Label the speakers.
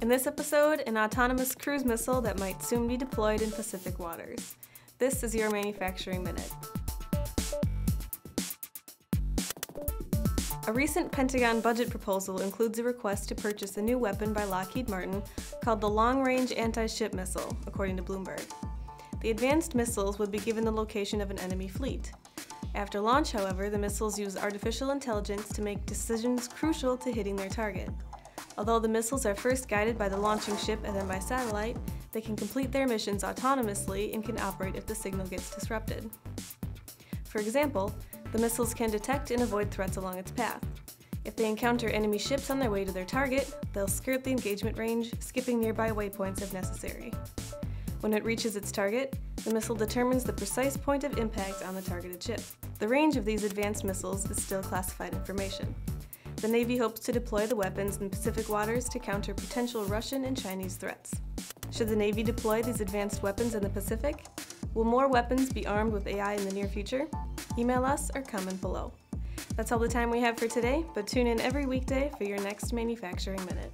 Speaker 1: In this episode, an autonomous cruise missile that might soon be deployed in Pacific waters. This is your Manufacturing Minute. A recent Pentagon budget proposal includes a request to purchase a new weapon by Lockheed Martin called the Long Range Anti Ship Missile, according to Bloomberg. The advanced missiles would be given the location of an enemy fleet. After launch, however, the missiles use artificial intelligence to make decisions crucial to hitting their target. Although the missiles are first guided by the launching ship and then by satellite, they can complete their missions autonomously and can operate if the signal gets disrupted. For example, the missiles can detect and avoid threats along its path. If they encounter enemy ships on their way to their target, they'll skirt the engagement range, skipping nearby waypoints if necessary. When it reaches its target, the missile determines the precise point of impact on the targeted ship. The range of these advanced missiles is still classified information. The Navy hopes to deploy the weapons in Pacific waters to counter potential Russian and Chinese threats. Should the Navy deploy these advanced weapons in the Pacific? Will more weapons be armed with AI in the near future? Email us or comment below. That's all the time we have for today, but tune in every weekday for your next Manufacturing Minute.